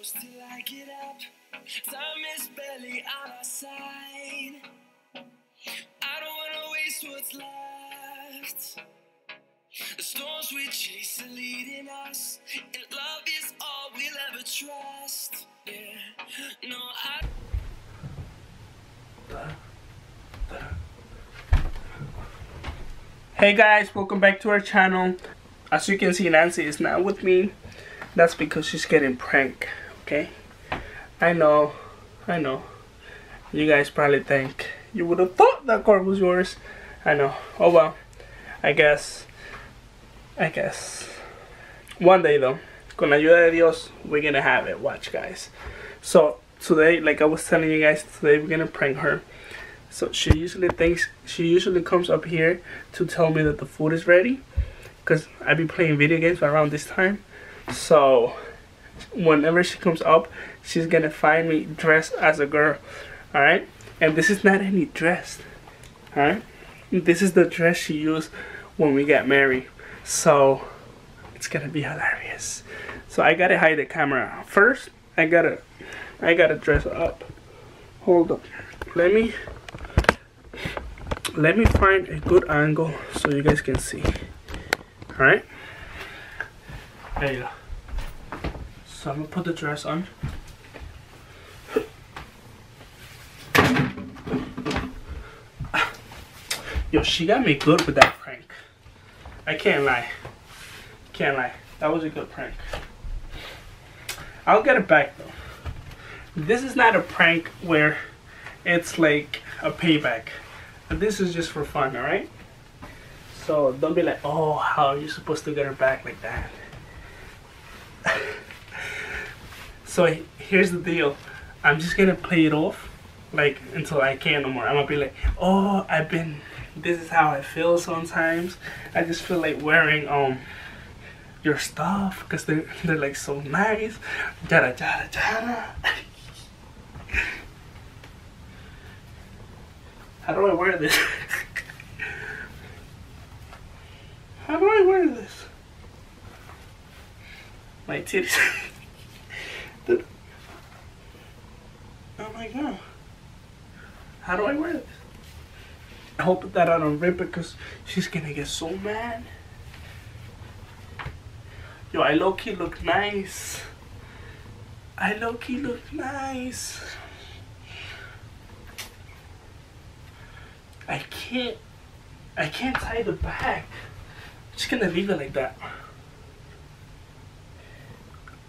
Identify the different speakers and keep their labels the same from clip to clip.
Speaker 1: close till I get up. Time is barely on our side. I don't wanna waste what's left. The storms we chase are leading us, and love is all we'll ever trust. Yeah, no, I.
Speaker 2: Hey guys, welcome back to our channel. As you can see, Nancy is not with me. That's because she's getting pranked, okay? I know, I know. You guys probably think you would have thought that car was yours. I know. Oh well, I guess, I guess. One day though, con ayuda de Dios, we're gonna have it. Watch guys. So today, like I was telling you guys, today we're gonna prank her. So she usually thinks she usually comes up here to tell me that the food is ready, cause I be playing video games around this time. So whenever she comes up, she's gonna find me dressed as a girl. All right, and this is not any dress. All right, this is the dress she used when we got married. So it's gonna be hilarious. So I gotta hide the camera first. I gotta, I gotta dress up. Hold up. Let me let me find a good angle so you guys can see all right there you go so i'm gonna put the dress on. Yo she got me good with that prank. I can't lie. Can't lie. That was a good prank. I'll get it back though. This is not a prank where it's like a payback. This is just for fun, alright? So don't be like, oh, how are you supposed to get her back like that? so here's the deal. I'm just gonna play it off like until I can't no more. I'm gonna be like, oh, I've been. This is how I feel sometimes. I just feel like wearing um your stuff because they're they're like so nice. Jada jada jada. How do I wear this? How do I wear this? My titties. oh god. How do I wear this? I hope that I don't rip it because she's gonna get so mad. Yo, I low key look nice. I low key look nice. I can't, I can't tie the back. I'm just gonna leave it like that.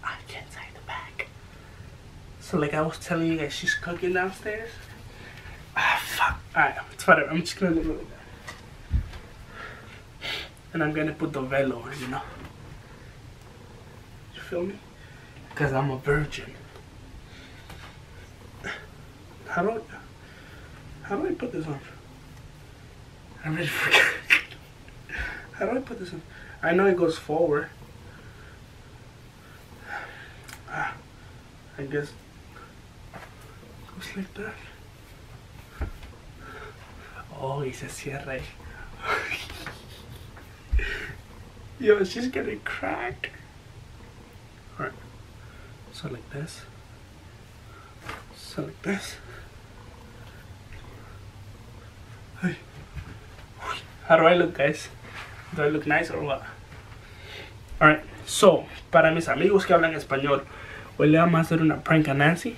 Speaker 2: I can't tie the back. So like I was telling you guys, she's cooking downstairs. Ah, fuck. Alright, it's whatever. I'm just gonna leave it like that. And I'm gonna put the velo on, you know. You feel me? Because I'm a virgin. How do I, how do I put this on? I really forgot. How do I put this on? I know it goes forward. Ah, I guess like that. Oh, y se cierra. Yo, she's getting cracked. Alright. So like this. So like this. How do I look, guys? Do I look nice or what? Alright, so, para mis amigos que hablan español, hoy le vamos a hacer una prank a Nancy.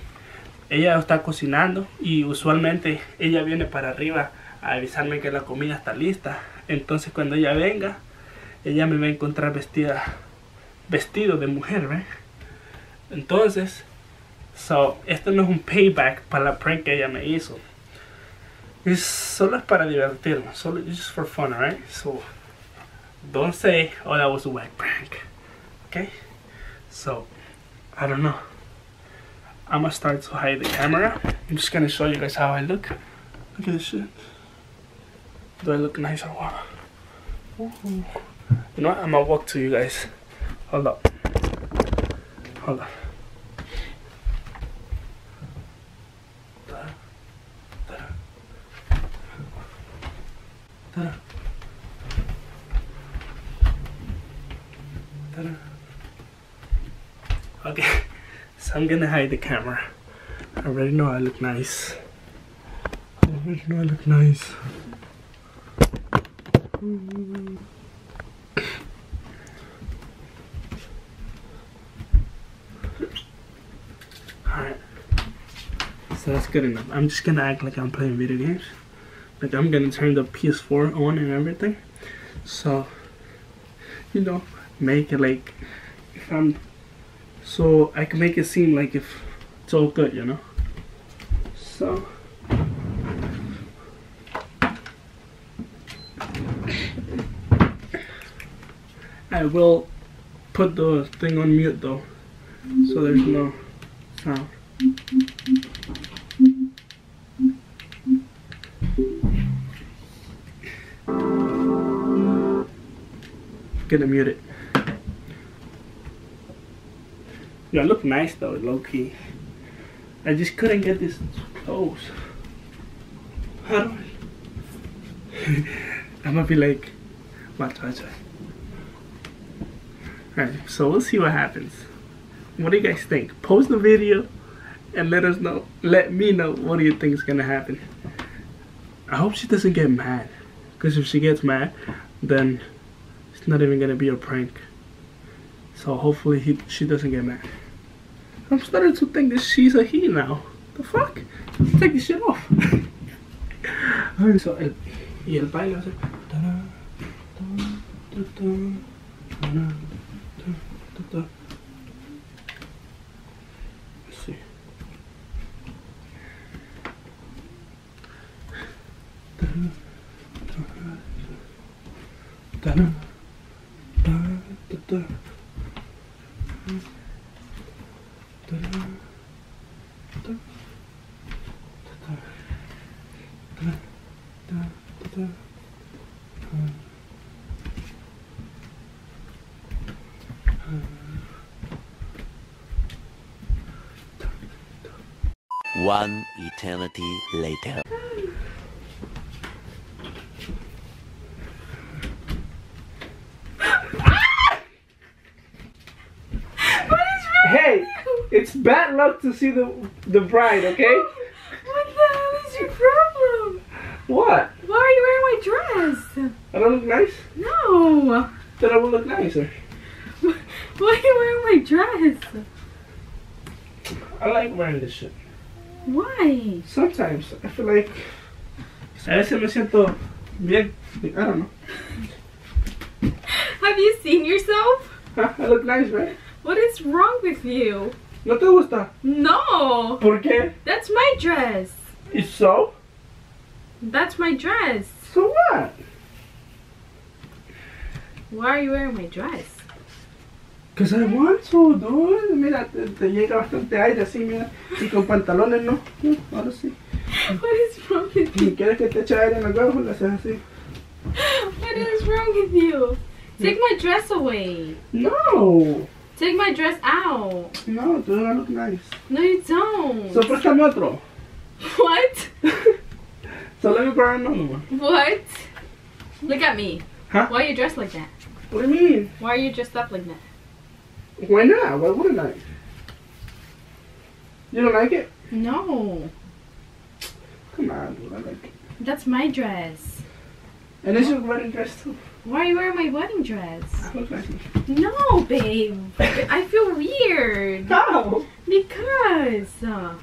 Speaker 2: Ella está cocinando y usualmente ella viene para arriba a avisarme que la comida está lista. Entonces cuando ella venga, ella me va a encontrar vestida, vestido de mujer. Entonces, so, esto no es un payback para la prank que ella me hizo. Es solo es para divertirnos, solo just for fun, alright? So don't say, oh that was a whack prank. Okay? So I don't know. I'm gonna start to hide the camera. I'm just gonna show you guys how I look. Look at this shit. Do I look nice or what? You know what? I'm gonna walk to you guys. Hold up. Hold up. Ta-da. Ta-da. Okay, So I'm gonna hide the camera. I already know I look nice. I already know I look nice. Alright. So that's good enough. I'm just gonna act like I'm playing video games. Like I'm gonna turn the PS4 on and everything. So, you know, make it like if I'm so I can make it seem like if it's all good, you know. So I will put the thing on mute though, so there's no sound. Gonna mute it. Yeah, look nice though, low key. I just couldn't get this close. How do I? I'm gonna be like, watch, watch, watch. Alright, so we'll see what happens. What do you guys think? Post the video and let us know. Let me know what do you think is gonna happen. I hope she doesn't get mad. Because if she gets mad, then it's not even gonna be a prank. So hopefully he, she doesn't get mad. I'm starting to think that she's a he now. The fuck? Take this shit off. So el, y el baile ta-da,
Speaker 3: One eternity later.
Speaker 2: It's bad luck to see the the bride, okay?
Speaker 4: What the hell is your problem?
Speaker 2: What?
Speaker 4: Why are you wearing my dress?
Speaker 2: I don't look nice?
Speaker 4: No.
Speaker 2: Then I will look nicer.
Speaker 4: Why are you wearing my dress?
Speaker 2: I like wearing this shit.
Speaker 4: Why?
Speaker 2: Sometimes I feel like a veces me siento bien. I don't know.
Speaker 4: Have you seen yourself?
Speaker 2: I look nice, right?
Speaker 4: What is wrong with you?
Speaker 2: ¿No te gusta?
Speaker 4: No.
Speaker 2: ¿Por qué?
Speaker 4: That's my dress.
Speaker 2: ¿Y so?
Speaker 4: That's my dress.
Speaker 2: So what?
Speaker 4: Why are you wearing my dress?
Speaker 2: Cause I want to, dude. Mira, te, te llega bastante aire así, mira. Y con pantalones no. No, Ahora sí.
Speaker 4: What is wrong with
Speaker 2: Si
Speaker 4: you?
Speaker 2: quieres que te eche aire en los huevos, lo haces así.
Speaker 4: What is wrong with you? Take my dress away.
Speaker 2: No.
Speaker 4: Take my dress out.
Speaker 2: No, no look nice.
Speaker 4: No, you don't.
Speaker 2: So préstame otro.
Speaker 4: what?
Speaker 2: So let me borrow another one.
Speaker 4: What? Look at me.
Speaker 2: Huh?
Speaker 4: Why are you dressed like that?
Speaker 2: What do you mean?
Speaker 4: Why are you dressed up like that?
Speaker 2: Why not? Why wouldn't I? You don't like it?
Speaker 4: No.
Speaker 2: Come on, dude. I like it.
Speaker 4: That's my dress.
Speaker 2: And it's your wedding dress too.
Speaker 4: Why are you wearing my wedding dress?
Speaker 2: I
Speaker 4: No, babe. I feel weird.
Speaker 2: How?
Speaker 4: Because. uh,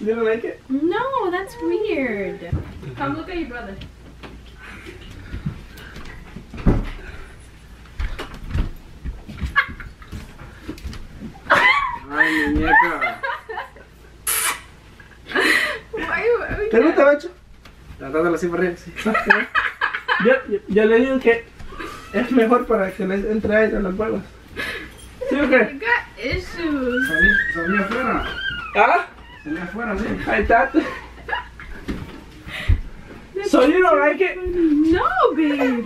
Speaker 2: You don't like it?
Speaker 4: no, that's weird. Come look at your brother.
Speaker 2: Ay, muñeca.
Speaker 4: Why are you wearing
Speaker 2: ¿Te gusta,
Speaker 4: that?
Speaker 2: Bacho? Trátala así para arriba. Sí. Yo, yo, yo le digo que es mejor para que les entre aire a las huevas. ¿Sí o
Speaker 4: I
Speaker 2: qué?
Speaker 4: got issues.
Speaker 5: Salí afuera,
Speaker 2: ¿Ah?
Speaker 5: salí afuera, sí.
Speaker 2: Ahí está. So you don't like it?
Speaker 4: No, babe.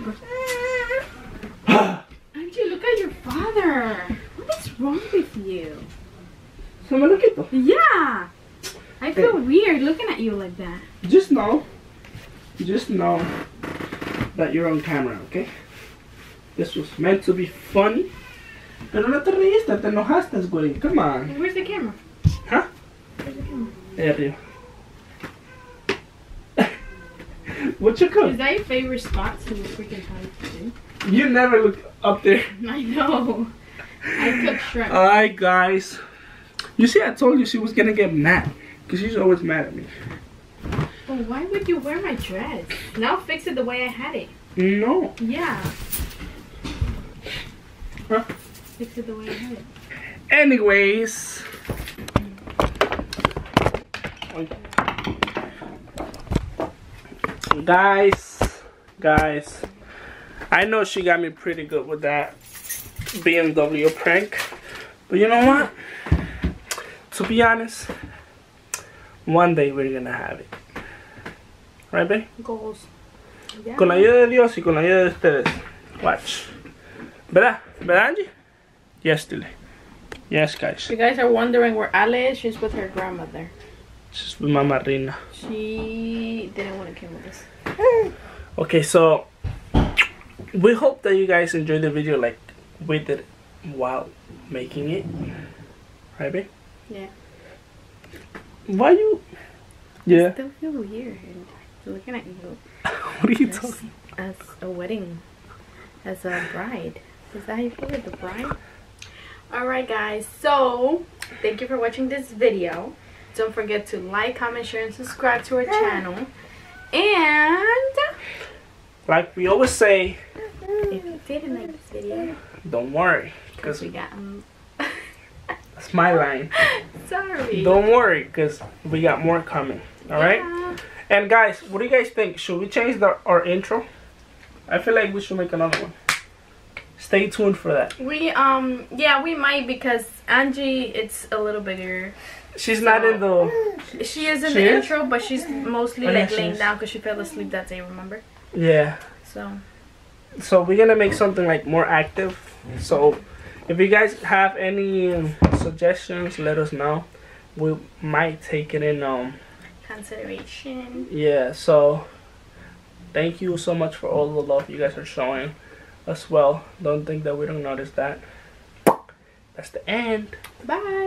Speaker 4: Auntie, look at your father. What is wrong with you?
Speaker 2: So me lo.
Speaker 4: Yeah. I feel weird looking at you like that.
Speaker 2: Just know, just know that you're on camera, okay? This was meant to be funny. Pero no te reíste, te enojaste, güey. Come on.
Speaker 4: Where's the camera?
Speaker 2: Huh? Where's Ahí arriba. what you
Speaker 4: Is
Speaker 2: cook?
Speaker 4: Is that your favorite spot to freaking hide?
Speaker 2: You never look up there.
Speaker 4: I know. I cook shrimp.
Speaker 2: Alright, guys. You see, I told you she was gonna get mad. Because she's always mad at me.
Speaker 4: But why would you wear my dress? Now fix it the way I had it.
Speaker 2: No.
Speaker 4: Yeah.
Speaker 2: Huh?
Speaker 4: Fix it the way it.
Speaker 2: Anyways. Guys, guys, I know she got me pretty good with that BMW prank, but you know what? To be honest, one day we're gonna have it. Right, babe?
Speaker 4: Goals. Yeah.
Speaker 2: Con la ayuda de Dios y con la ayuda de ustedes. Watch. ¿Verdad? ¿Verdad, Angie? Yes, Dile. Yes, guys.
Speaker 4: You guys are wondering where Ale is, she's with her grandmother.
Speaker 2: She's with Mama Rina.
Speaker 4: She didn't want to come with us.
Speaker 2: Okay, so we hope that you guys enjoyed the video like we did while making it. Right, babe?
Speaker 4: Yeah.
Speaker 2: Why you? Yeah.
Speaker 4: Still feel weird looking at you
Speaker 2: what are you
Speaker 4: as,
Speaker 2: talking?
Speaker 4: as a wedding, as a bride. Is that how you feel like the bride? Alright guys, so thank you for watching this video. Don't forget to like, comment, share, and subscribe to our channel. And
Speaker 2: Like we always say,
Speaker 4: if you didn't like this video,
Speaker 2: don't worry, because
Speaker 4: because we got um,
Speaker 2: that's my line.
Speaker 4: sorry.
Speaker 2: Don't worry, because we got more coming. All right.
Speaker 4: Yeah.
Speaker 2: And guys, what do you guys think? Should we change the, our intro? I feel like we should make another one. Stay tuned for that.
Speaker 4: We um yeah we might because Angie it's a little bigger.
Speaker 2: She's not in the.
Speaker 4: She is in
Speaker 2: She
Speaker 4: the
Speaker 2: is?
Speaker 4: intro, but she's mostly
Speaker 2: Oh,
Speaker 4: like laying down because she fell asleep that day. Remember?
Speaker 2: Yeah.
Speaker 4: So
Speaker 2: So we're gonna make something like more active. So if you guys have any um, suggestions, let us know. We might take it in. Um.
Speaker 4: consideration.
Speaker 2: Yeah. So thank you so much for all the love you guys are showing as well. Don't think that we don't notice that. That's the end.
Speaker 4: Bye.